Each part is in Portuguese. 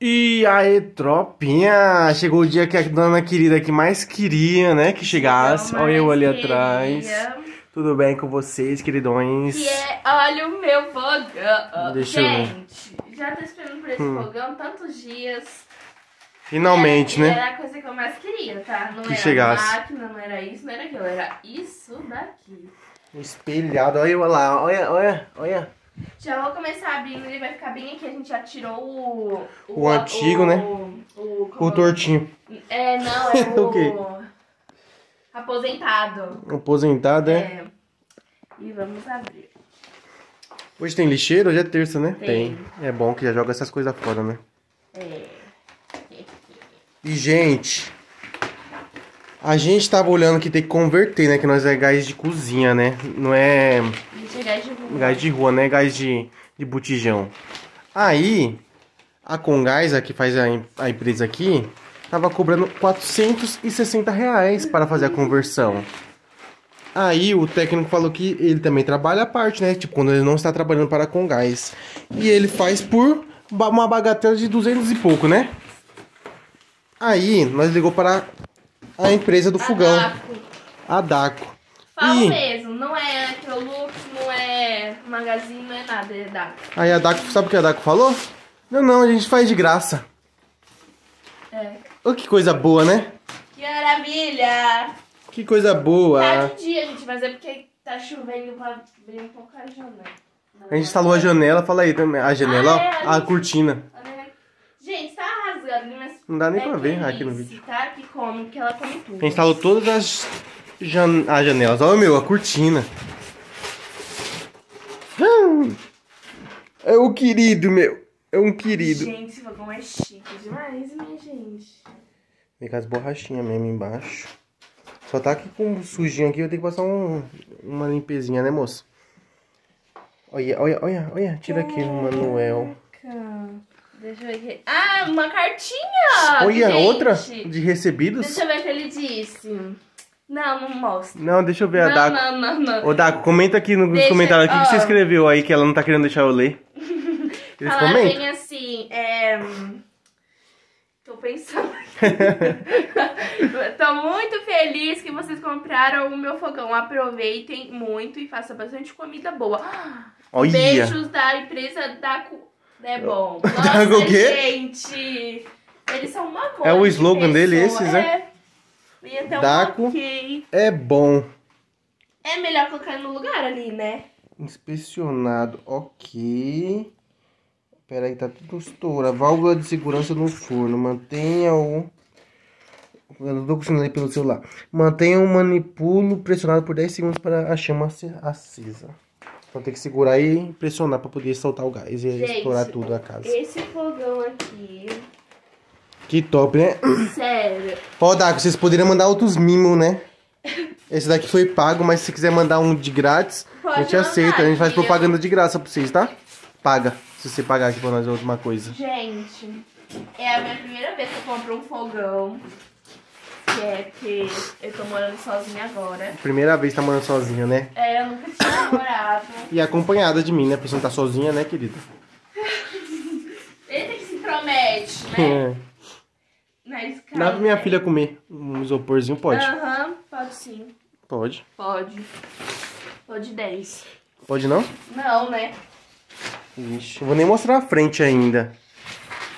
E aí, tropinha! Chegou o dia que a dona querida que mais queria, né? Que chegasse. Olha eu ali queria. atrás. Tudo bem com vocês, queridões? Que é, olha o meu fogão. Deixa eu. Gente, já tô esperando por esse Hum. fogão tantos dias. Finalmente, era, né? Era a coisa que eu mais queria, tá? Não Que era chegasse. máquina, não era isso, não era aquilo. Era isso daqui. Espelhado, olha eu lá, olha, olha, olha. Já vou começar abrindo, ele vai ficar bem aqui. A gente já tirou o... O antigo, né? O, O tortinho. É, não, é o... O quê? Aposentado. Aposentado, né? É. E vamos abrir. Hoje tem lixeiro? Hoje é terça, né? Tem. É bom que já joga essas coisas fora, né? É. E, gente, a gente tava olhando que tem que converter, né? Que nós é gás de cozinha, né? Não é eu gás de rua. gás de rua, né? Gás de, de botijão. Aí, a Congás, a que faz a, a empresa aqui, tava cobrando 460 reais para fazer a conversão. Aí o técnico falou que ele também trabalha à parte, né? Tipo, quando ele não está trabalhando para a Congás. E ele faz por uma bagatela de 200 e pouco, né? Aí, nós ligou para a empresa do fogão, Adaco. a Daco. Falo E mesmo, não é Electrolux, não é Magazine, não é nada, é Daco. aí a Daco, sabe o que a Daco falou? Não, não, a gente faz de graça. É. Olha que coisa boa, né? Que maravilha! Que coisa boa. Tá de dia, gente, mas é porque tá chovendo pra abrir um pouco a janela. A gente instalou a janela, fala aí também. A janela, Ah, ó, é, a a gente- cortina. Olha, Gente, tá rasgando, mas... Não dá nem é pra ver aqui no vídeo. Tá? Que come, que ela come tudo. A gente instalou todas as, jan as janelas. Olha, meu, a cortina. Hum. É o querido, meu. É um querido. Gente, esse fogão é chique demais, minha gente. Vem com as borrachinhas mesmo embaixo. Só tá aqui com sujinho aqui, eu tenho que passar um, uma limpezinha, né, moça? Olha, olha, olha, olha. Tira aqui o Manuel. Deixa eu ver aqui. Ah, uma cartinha! Olha, gente. outra de recebidos. Deixa eu ver o que ele disse. Não, não mostra. Não, deixa eu ver a não, Daco. não, não, não. Ô, Daco, comenta aqui nos Deixa- comentários o que, que você escreveu aí que ela não tá querendo deixar eu ler. Eles Falaram comentam? bem assim, é... Tô pensando. Tô muito feliz que vocês compraram o meu fogão. Aproveitem muito e façam bastante comida boa. Olha. Beijos da empresa da... É bom. Nossa, o quê? gente. Eles são uma boa É o de slogan dele, pessoa. esses, né? É. Então, Daco. É bom. É melhor colocar no lugar ali, né? Inspecionado. Ok. Pera aí, tá tudo estoura. Válvula de segurança no forno. Mantenha o... Eu não tô conseguindo ler pelo celular. Mantenha o manipulo pressionado por 10 segundos para a chama ser acesa. Então tem que segurar e pressionar para poder soltar o gás e Gente, estourar tudo a casa. Esse fogão aqui... Que top, né? Sério. Ó, Daco, vocês poderiam mandar outros mimos, né? Esse daqui foi pago, mas se quiser mandar um de grátis, a Pode gente aceita. A gente faz propaganda de graça pra vocês, tá? Paga. Se você pagar aqui pra nós alguma coisa. Gente, é a minha primeira vez que eu compro um fogão. Que é porque eu tô morando sozinha agora. Primeira vez que tá morando sozinha, né? É, eu nunca tinha namorado. E acompanhada de mim, né? Pra você não tá sozinha, né, querida? Ele que se promete, né? Na escada. Dá pra minha filha comer um isoporzinho, pode? Aham, pode sim. Pode. Pode. Pode 10. Pode não? Não, né? Ixi, eu vou nem mostrar a frente ainda.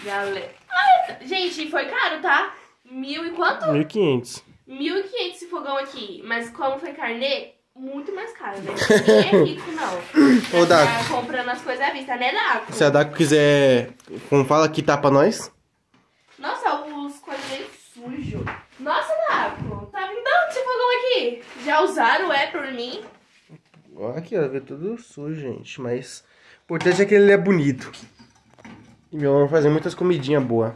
Galera. Ai, gente, foi caro, tá? Mil e quanto? 1.500. 1.500 esse fogão aqui. Mas como foi carnê, muito mais caro, né? Ninguém é rico, não. Ô, Tá Daco. comprando as coisas à vista, né, Daco? Se a Daco quiser, como fala, quitar pra nós. Nossa, os coisas sujos. Nossa, Daco, tá onde esse fogão aqui? Já usaram, é, por mim? Olha aqui, ó, vê tudo sujo, gente. Mas o importante é que ele é bonito. E meu vai fazer muitas comidinhas boas.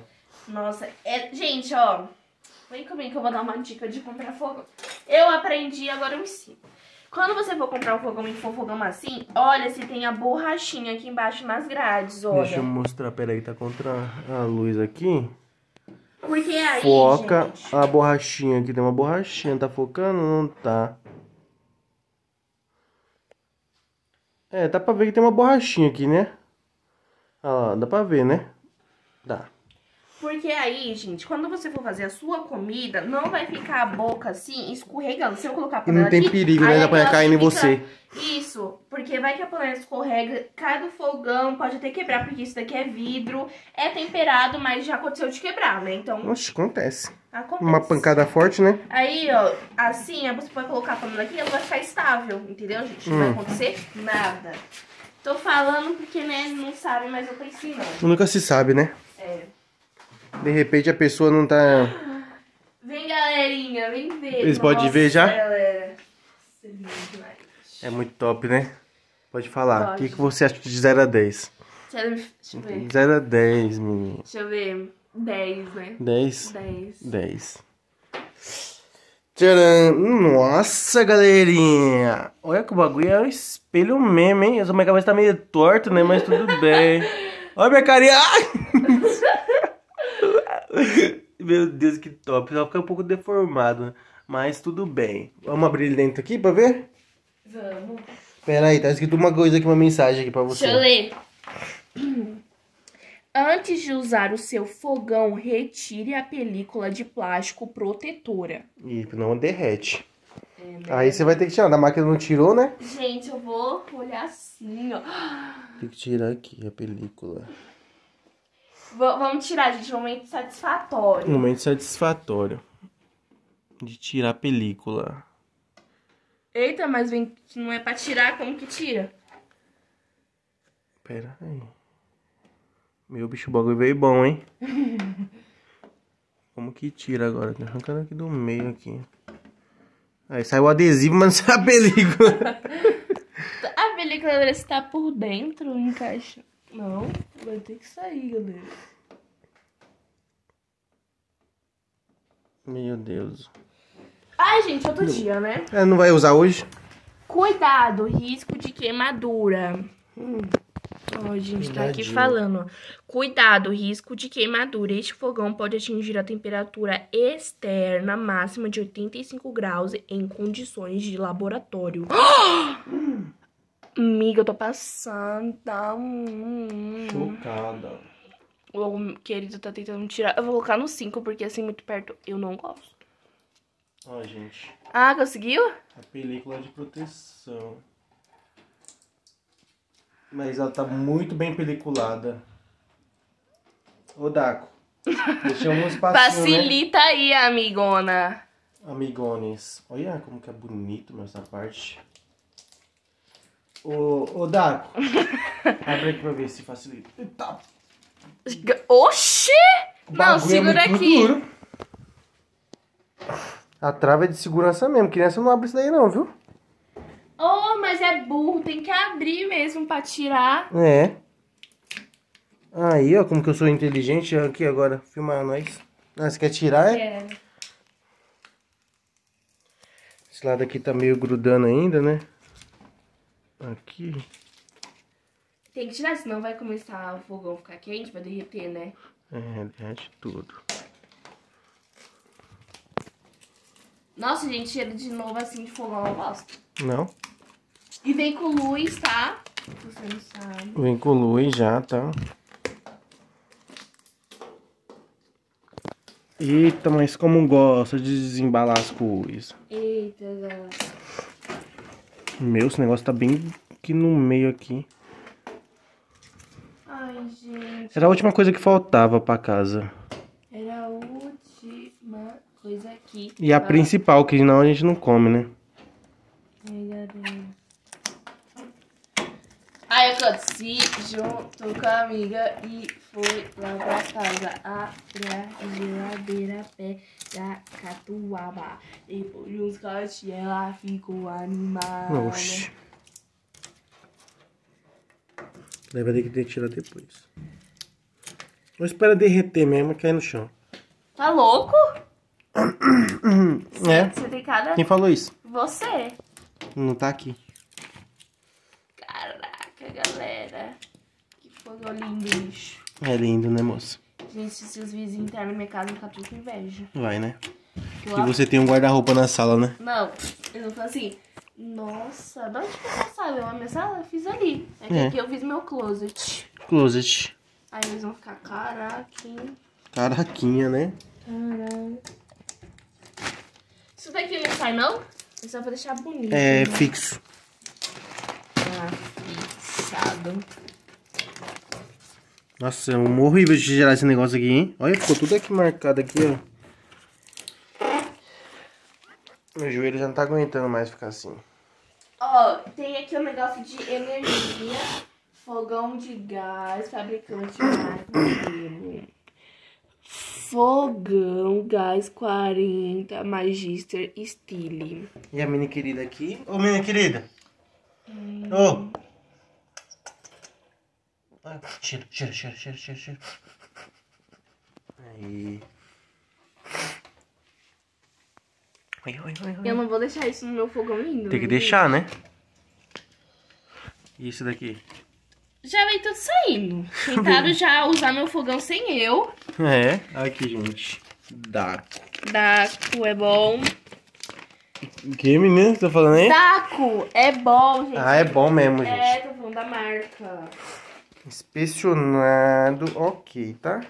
Nossa, é... gente, ó. Vem comigo que eu vou dar uma dica de comprar fogão. Eu aprendi, agora eu ensino. Quando você for comprar um fogão e for fogão assim, olha se tem a borrachinha aqui embaixo nas grades, olha. Deixa eu mostrar, peraí, tá contra a luz aqui. Porque aí, Foca gente... a borrachinha aqui, tem uma borrachinha, tá focando? Não tá. É, dá pra ver que tem uma borrachinha aqui, né? Olha lá, dá pra ver, né? Dá. Porque aí, gente, quando você for fazer a sua comida, não vai ficar a boca assim, escorregando. Se eu colocar a E panela não tem aqui, perigo, né? Da a panela caindo em você. Isso, porque vai que a panela escorrega, cai do fogão, pode até quebrar, porque isso daqui é vidro. É temperado, mas já aconteceu de quebrar, né? Então, Oxe, acontece. acontece. Uma pancada forte, né? Aí, ó, assim, você pode colocar a panela aqui, ela vai ficar estável, entendeu, gente? Não vai Hum. acontecer nada. Tô falando porque, né, não sabe, mas eu tô ensinando. Nunca se sabe, né? É. De repente a pessoa não tá. Vem, galerinha, vem ver. Eles podem ver já? Galera. É. É muito top, né? Pode falar. O que, que você acha de 0 a 10? Deixa eu, deixa eu ver. 0 a 10, menino. Deixa eu ver. 10, né? 10? 10. 10. Tcharam! Nossa, galerinha! Olha que o bagulho é um espelho mesmo, hein? Essa minha cabeça tá meio torta, né? Mas tudo bem. Olha minha carinha! Ai! Meu Deus, que top. Só fica um pouco deformado, né? mas tudo bem. Vamos abrir ele dentro aqui pra ver? Vamos. Pera aí, tá escrito uma coisa aqui, uma mensagem aqui pra você. Deixa eu ler. Antes de usar o seu fogão, retire a película de plástico protetora. Ih, não derrete. É, né? Aí você vai ter que tirar. Da máquina não tirou, né? Gente, eu vou olhar assim, ó. Tem que tirar aqui a película. Vamos tirar, gente, momento satisfatório. Momento satisfatório. De tirar a película. Eita, mas vem não é pra tirar, como que tira? Pera aí. Meu bicho, o bagulho veio bom, hein? Como que tira agora? Tá arrancando aqui do meio aqui. Aí sai o adesivo, mas não sai a película. A película deve estar por dentro, encaixa. Não, vai ter que sair, galera. Meu Deus. Ai, gente, outro dia, né? É, não vai usar hoje? Cuidado, risco de queimadura. Ó, a gente tá aqui falando. Cuidado, risco de queimadura. Este fogão pode atingir a temperatura externa máxima de 85 graus em condições de laboratório. Amiga, eu tô passando. Hum. Chocada. O querido tá tentando tirar. Eu vou colocar no 5, porque assim, muito perto, eu não gosto. Ó, gente. Ah, conseguiu? A película de proteção. Mas ela tá muito bem peliculada. Ô, Daco. Deixa um espacinho, né? Facilita aí, amigona. Amigones. Olha como que é bonito meu, essa parte. Ô, ô Daco. abre aqui pra ver se facilita. Eita, Oxi! o Não, é segura muito aqui. duro. A trava é de segurança mesmo. Criança não abre isso daí não, viu? Oh, mas é burro, tem que abrir mesmo pra tirar. É. Aí, ó, como que eu sou inteligente. Aqui agora, filmar nós. Ah, você quer tirar, é? É. Esse lado aqui tá meio grudando ainda, né? Aqui. Tem que tirar, senão vai começar o fogão ficar quente, vai derreter, né? É, derrete tudo. Nossa, gente, cheiro de novo assim de fogão, eu gosto. Não? E vem com luz, tá? Se você não sabe. Vem com luz já, tá? Eita, mas como gosta de desembalar as coisas. Eita, galera. Meu, esse negócio tá bem aqui no meio aqui. Ai, gente. Era a última coisa que faltava pra casa. Era a última coisa aqui. E a Ah, principal, que senão a gente não come, né? ai, galera. Aí eu se junto com a amiga e foi lá pra casa. Abre a geladeira, pega catuaba. Depois de uns cortes, ela ficou animada. Oxi. Daí vai ter que tirar depois. Ou espera derreter mesmo e cair no chão. Tá louco? É? Você tem cada... Quem falou isso? Você. Não tá aqui. Caraca, galera. Que fogo lindo, bicho. É lindo, né, moça? Gente, se os vizinhos entrarem na minha casa, vão ficar tudo com inveja. Vai, né? Eu E você tem um guarda-roupa na sala, né? Não, eles vão falar assim, nossa, de onde que você sabe? Eu, a minha sala eu fiz ali. É que É. aqui eu fiz meu closet. Closet. Aí eles vão ficar, caraca, hein? Caraquinha, né? Caralho. Isso daqui não sai, não? Isso é pra deixar bonito. É né? fixo. Ah, Nossa, é um horrível de gerar esse negócio aqui, hein? Olha, ficou tudo aqui marcado aqui, ó. Meu joelho já não tá aguentando mais ficar assim. Ó, tem aqui um negócio de energia, fogão de gás, fabricante de. Fogão, gás 40, Magister Steel. E a mini querida aqui? Ô, menina querida. Ô. Ah, Tira, tira, tira, tira, tira, tira. Aí. Oi, oi, oi, oi. Eu não vou deixar isso no meu fogão lindo. Tem que deixar, né? E isso daqui? Já vem tudo saindo. Tentaram já usar meu fogão sem eu. É, aqui, gente. Daco. Daco é bom. Que, menina? Você tá falando aí? Daco é bom, gente. Ah, é bom mesmo, gente. É, tô falando da marca. Inspecionado, ok, tá?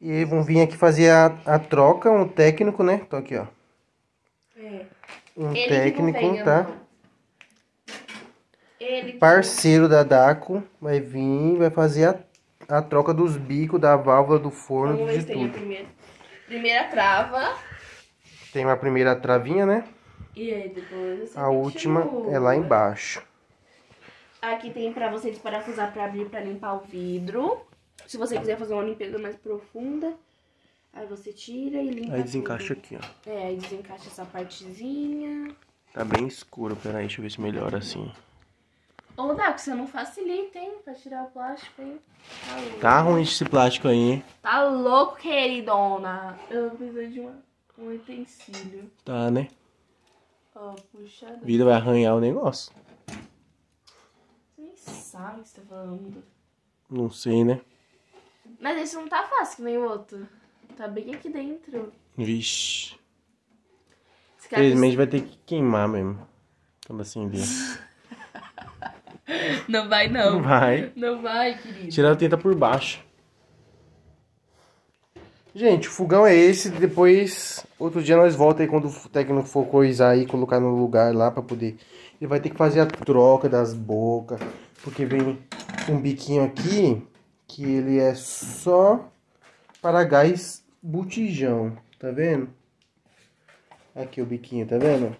E aí vão vir aqui fazer a, a troca, um técnico, né? Tô aqui, ó. É. Um Ele técnico, tá? Ele Parceiro da Daco vai vir, vai fazer a, a troca dos bicos, da válvula, do forno, Vamos ver de se tem a tudo. primeira. Primeira trava. Tem uma primeira travinha, né? E aí depois A última é lá embaixo. Aqui tem pra você desparafusar pra abrir pra limpar o vidro. Se você quiser fazer uma limpeza mais profunda, aí você tira e limpa Aí desencaixa tudo. aqui, ó. É, aí desencaixa essa partezinha. Tá bem escuro, peraí, deixa eu ver se melhora assim. Ô, Daco, você não facilita, hein? Pra tirar o plástico, hein? Tá louco. Tá ruim esse plástico aí, hein? Tá louco, queridona. Eu preciso de uma, um utensílio. Tá, né? Ó, puxada. Vida vai arranhar o negócio. Sabe o que você tá falando. Não sei, né? Mas esse não tá fácil que nem o outro. Tá bem aqui dentro. Vixe. Infelizmente vai ter que queimar mesmo. Quando acender. Não vai, Não não. vai. Não vai, querido. Tirar a tenta por baixo. Gente, o fogão é esse. Depois, outro dia nós volta aí quando o técnico for coisar aí, colocar no lugar lá pra poder. Ele vai ter que fazer a troca das bocas. Porque vem um biquinho aqui que ele é só para gás botijão. Tá vendo? Aqui o biquinho, tá vendo?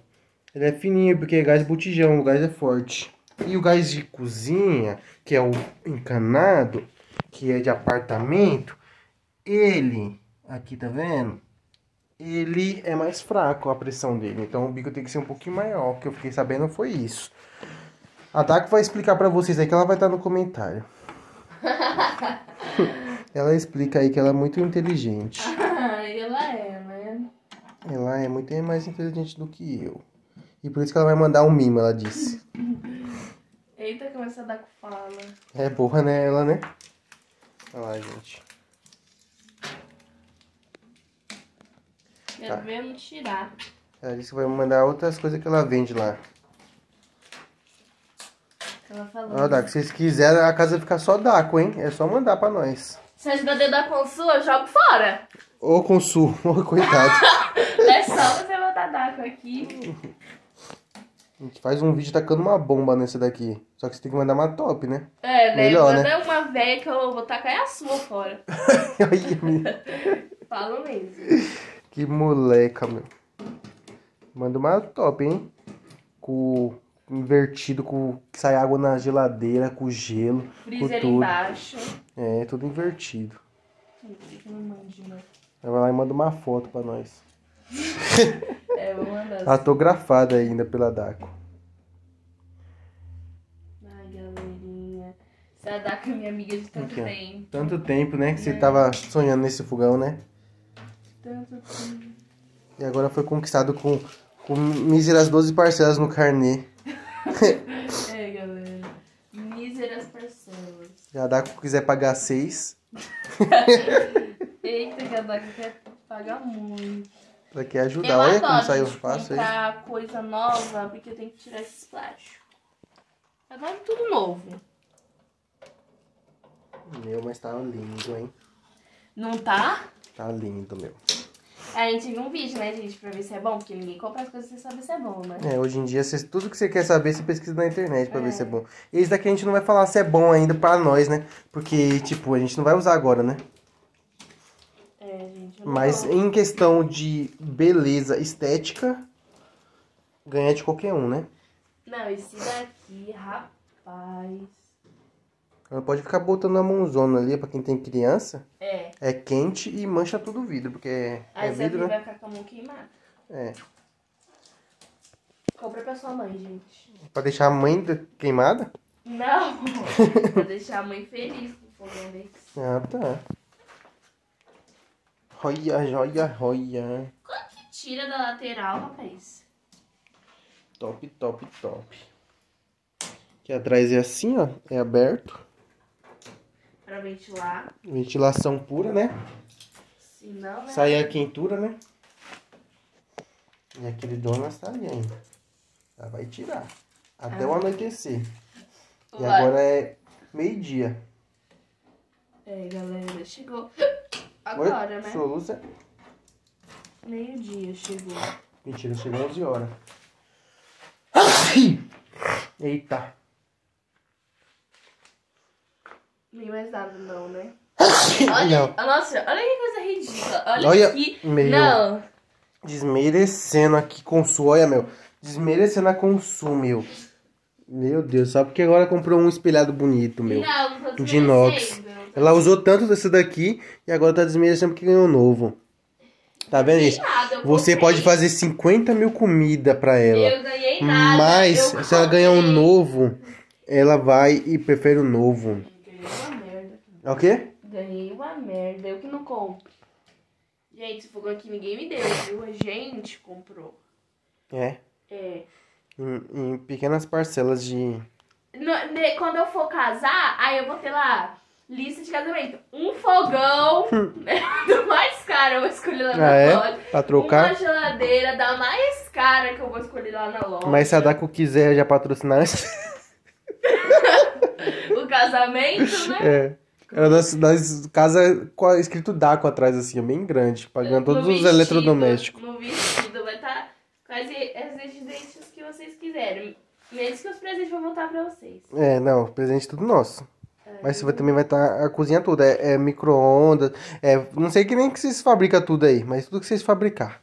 Ele é fininho porque é gás botijão, o gás é forte. E o gás de cozinha, que é o encanado, que é de apartamento, ele, aqui tá vendo? Ele é mais fraco a pressão dele. Então o bico tem que ser um pouquinho maior. O que eu fiquei sabendo foi isso. A Daco vai explicar pra vocês aí que ela vai estar no comentário. ela explica aí que ela é muito inteligente. Ah, ela é, né? Ela é muito mais inteligente do que eu. E por isso que ela vai mandar um mimo, ela disse. Eita, começa a dar com fala. É boa, né, ela, né? Olha lá, gente. Tá. não tirar. Ela disse que vai mandar outras coisas que ela vende lá. Ela falou. Ó, Daco, se vocês quiserem, a casa fica só Daco, hein? É só mandar pra nós. Se a dedo da Consul, eu jogo fora. Ô, Consul, ô, coitado. É só você botar Daco aqui. A gente faz um vídeo tacando uma bomba nessa daqui. Só que você tem que mandar uma top, né? É, né? Melhor, Manda né? uma velha que eu vou tacar é a sua fora. Falo mesmo. que moleca, meu. Manda uma top, hein? Com invertido, com que sai água na geladeira, com gelo, com Freezer tudo. embaixo. É, tudo invertido. Mandinho. Aí vai lá e manda uma foto pra nós. É, eu vou mandar. Autografada ainda pela Daco. Ai, galerinha. Essa é a Daco é minha amiga de tanto Aqui, tempo. Tanto tempo, né? Que você É. tava sonhando nesse fogão, né? Tanto tempo. E agora foi conquistado com, com míseras 12 parcelas no carnê. É, galera. Míseras parcelas. Se a Daco quiser pagar 6, Eita, que a Daco quer pagar muito. ela quer ajudar. Eu Olha como saiu fácil aí. coisa nova, porque eu tenho que tirar esses plásticos. Agora tudo novo. Meu, mas tá lindo, hein? Não tá? Tá lindo, meu. A gente viu um vídeo, né, gente, pra ver se é bom, porque ninguém compra as coisas sem saber se é bom, né? É, hoje em dia, cê- tudo que você quer saber, você pesquisa na internet pra É. ver se é bom. Esse daqui a gente não vai falar se é bom ainda pra nós, né? Porque, tipo, a gente não vai usar agora, né? É, gente. Mas em questão de beleza estética, ganha de qualquer um, né? Não, esse daqui, rapaz. Ela pode ficar botando a mãozona ali pra quem tem criança. É. É quente e mancha tudo o vidro, porque é, Aí é você vidro, né? vai ficar com a mão queimada. É. Compra pra sua mãe, gente. Pra deixar a mãe queimada? Não! pra deixar a mãe feliz com o fogão desse. Ah, tá. Olha, olha, olha. Quanto que tira da lateral, rapaz? Top, top, top. Aqui atrás é assim, ó. É aberto. Pra ventilar. Ventilação pura, né? Se não, né? Sai a quentura, né? E aquele dono está ali ainda. Ela vai tirar. Até o anoitecer. E Vai. agora é meio-dia. É, galera, chegou. Oi? Agora, né? Soluça. Meio-dia chegou. Mentira, chegou 11 horas. Ai! Eita. Nem mais nada, não, né? Não. Olha, nossa, olha que coisa ridícula. Olha, Olha, aqui. meu. Não. Desmerecendo aqui Consul. Olha, meu. Desmerecendo a Consul, meu. Meu Deus, só porque agora comprou um espelhado bonito, meu. Não, não De inox. Ela usou tanto desse daqui e agora tá desmerecendo porque ganhou um novo. Tá vendo, eu Você comprei. pode fazer 50 mil comidas pra ela. Eu ganhei nada. Mas, se ela ganhar um novo, ela vai e prefere o novo. Ganhei uma merda. É o quê? Ganhei uma merda. Eu que não compro. Gente, esse fogão aqui ninguém me deu, viu? A gente comprou. É. É. Em, em pequenas parcelas de. No- ne- quando eu for casar, aí eu vou ter lá lista de casamento. Um fogão né, do mais caro eu vou escolher lá na Ah, é? loja. Pra trocar. Uma geladeira da mais cara que eu vou escolher lá na loja. Mas se a Daco quiser já patrocinar. Casamento, né? é. Ela das, das casa com a- escrito Daco atrás, assim, é bem grande, pagando No todos os vestido, eletrodomésticos. No vestido vai estar quase as exigências que vocês quiserem. Menos que os presentes vão voltar pra vocês. É, não, presente é tudo nosso. Mas você também vai estar a cozinha toda. É, é micro-ondas. É, não sei que nem que vocês fabricam tudo aí, mas tudo que vocês fabricar.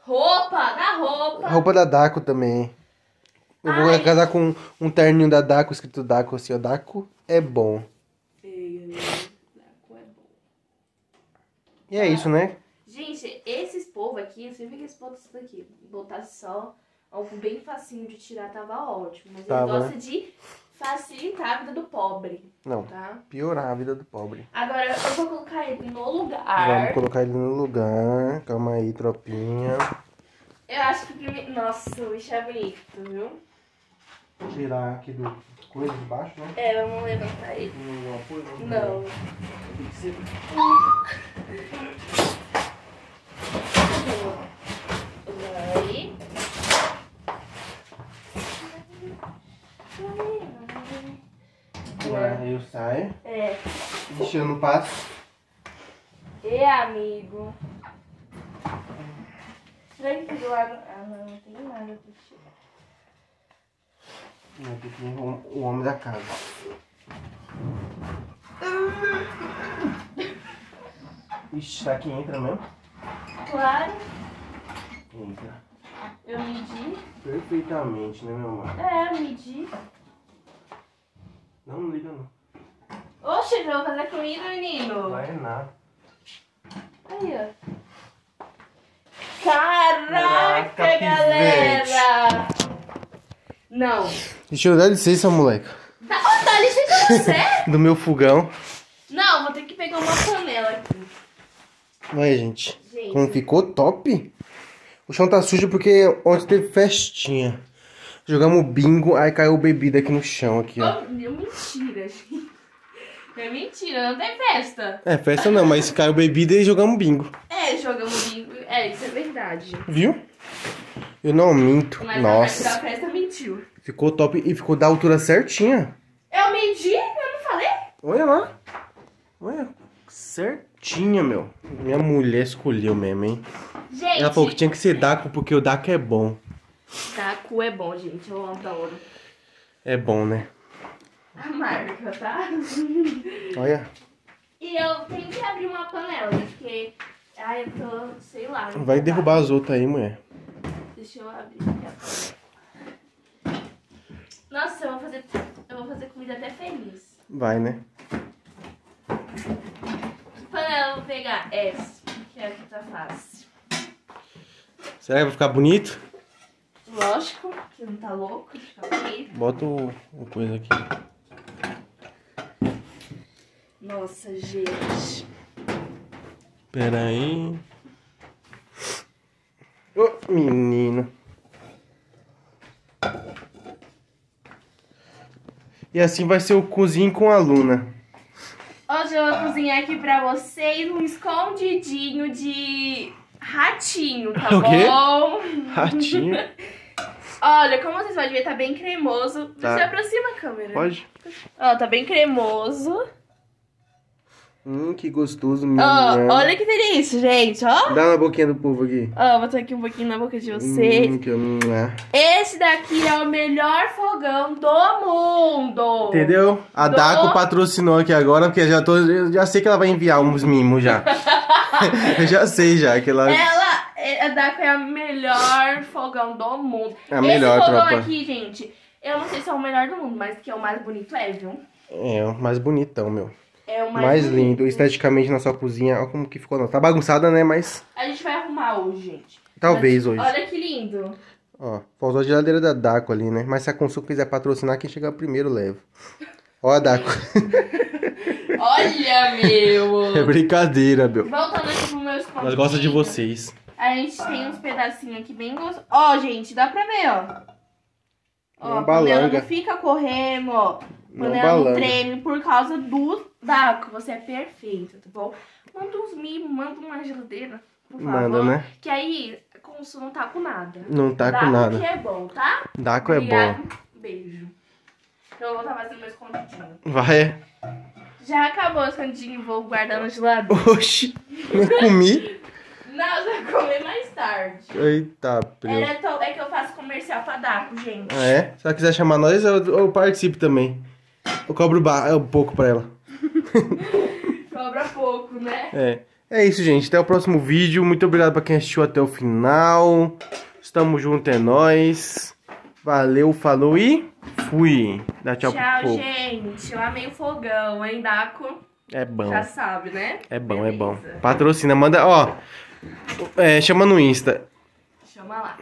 Roupa, da roupa. A roupa da Daco também. Eu vou Ai. casar com um terninho da Daco, escrito Daco assim, ó. Daco é bom. É. E é isso, né? Gente, esses povos aqui, você viu que esse povo isso daqui, botasse só algo bem facinho de tirar, tava ótimo. Mas Tava, ele gosta de facilitar a vida do pobre, Não, tá? piorar a vida do pobre. Agora eu vou colocar ele no Vamos lugar. colocar ele no lugar. Calma aí, tropinha. Eu acho que primeiro. Nossa, o bicho é bonito, viu? Tirar aqui do coisa de baixo, né? É, vamos levantar ele. No apoio, Não. Tem que ser. Vai. Aí eu saio. É. Ixi, eu não passo. E amigo. Será que do lado. Ah, não, não tem nada pra tirar. Não, tem o homem da casa. Ixi, será que entra mesmo? Claro, Entra. eu medi. Perfeitamente, né, meu amor? É, eu medi. Não, não liga não. Oxe, vou fazer comida, menino. Vai nada. Aí, ó. Caraca, Caraca, galera! Não. Deixa eu dar licença, moleque. Dá, oh, dá licença você? Do meu fogão. Não, vou ter que pegar uma panela aqui. Olha, gente. Gente. Como ficou top. O chão tá sujo porque ontem teve festinha. Jogamos bingo, aí caiu bebida aqui no chão, aqui, ó. Oh, mentira, gente. É mentira, não tem festa. É, festa não, mas caiu bebida e jogamos bingo. É, jogamos bingo. É, isso é verdade. Viu? Eu não minto. Mas a Nossa. da festa mentiu. Ficou top e ficou da altura certinha. Eu medi? Eu não falei? Olha lá. Ué, certinha, meu. Minha mulher escolheu mesmo, hein? Gente, Ela falou que tinha que ser Daco porque o Daco é bom. taco é bom, gente. Eu adoro. É bom, né? A marca, tá? Olha, E eu tenho que abrir uma panela, porque... Ai, eu tô, sei lá. não vai derrubar as outras aí, mulher. Deixa eu abrir aqui a panela. Nossa, eu vou fazer, eu vou fazer comida até feliz. Vai, né? Que panela eu vou pegar? Essa, que é a que tá fácil. Será que vai ficar bonito? Lógico, que não tá louco, tá feio. Bota o, o coisa aqui. Nossa, gente. Pera aí. Ô, menina. E assim vai ser o cozinho com a Luna. Hoje eu vou cozinhar aqui pra vocês um escondidinho de ratinho, tá O quê? bom? Ratinho. Olha, como vocês podem ver, tá bem cremoso. Tá. Você aproxima a câmera. Pode? Ó, tá bem cremoso. Hum, que gostoso, Ó, menina. olha que delícia, gente, ó. Dá na boquinha do povo aqui. Ó, vou botar aqui um pouquinho na boca de vocês. Hum, que é. Esse daqui é o melhor fogão do mundo. Entendeu? A Do- Daco patrocinou aqui agora, porque já tô. eu Já sei que ela vai enviar uns mimos já. eu já sei já que ela. Ela, a Daco é o melhor fogão do mundo. É a melhor, Esse fogão tropa. aqui, gente, eu não sei se é o melhor do mundo, mas que é o mais bonito é, viu? É, o mais bonitão, meu. É o mais, Mais bonito. lindo. Esteticamente na sua cozinha. Olha como que ficou. Não. Tá bagunçada, né? Mas A gente vai arrumar hoje, gente. talvez Mas hoje. Olha que lindo. Ó, faltou a geladeira da Daco ali, né? Mas se a Consul quiser patrocinar, quem chegar primeiro leva. Ó a Daco. Olha, meu. é brincadeira, meu. Voltando aqui pro meu escondidinho. Nós gostamos de vocês. A gente tem uns pedacinhos aqui bem gostosos. Ó, gente, dá pra ver, ó. Ó, Uma balanga. não fica correndo, ó. A Não panela não balanga. treme por causa do Daco. Você é perfeita, tá bom? Manda uns mimos, manda uma geladeira, por favor. Manda, né? Que aí, com isso não tá com nada. Não tá Daco com nada. que é bom, tá? Daco é bom. Beijo. Eu vou estar fazendo meu escondidinho. Vai. Já acabou o escondidinho, vou guardar no geladeira. Oxi. Nem comi. Não, vou comer mais tarde. Eita, preu. To- É que eu faço comercial pra Daco, gente. Ah, é? Se ela quiser chamar nós, eu, eu participo também. Eu cobro ba- um pouco pra ela. Cobra pouco, né? É. É isso, gente. Até o próximo vídeo. Muito obrigado pra quem assistiu até o final. Estamos juntos, é nóis. Valeu, falou e fui. Dá tchau, Tchau, pro povo. gente. Eu amei o fogão, hein, Daco? É bom. Já sabe, né? É bom, é bom. Beleza. Patrocina, manda, ó. É, chama no Insta. Chama lá.